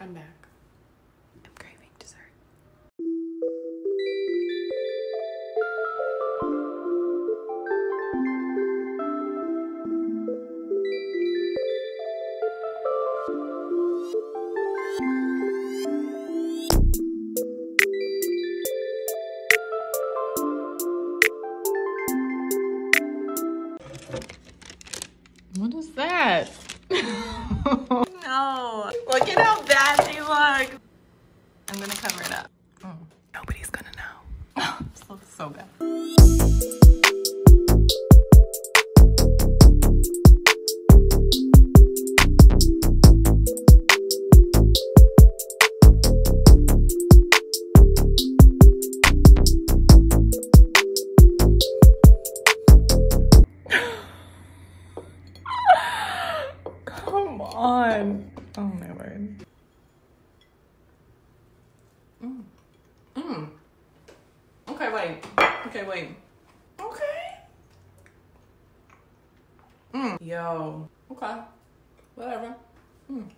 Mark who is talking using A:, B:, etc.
A: I'm back.
B: I'm craving dessert.
A: What is that?
B: Look at how bad they look. I'm gonna cover it up. Mm. Nobody's gonna know.
A: this looks so bad. Come on. Oh my word. Mm. Mm. Okay, wait. Okay, wait. Okay. Mm. Yo. Okay. Whatever. Mm.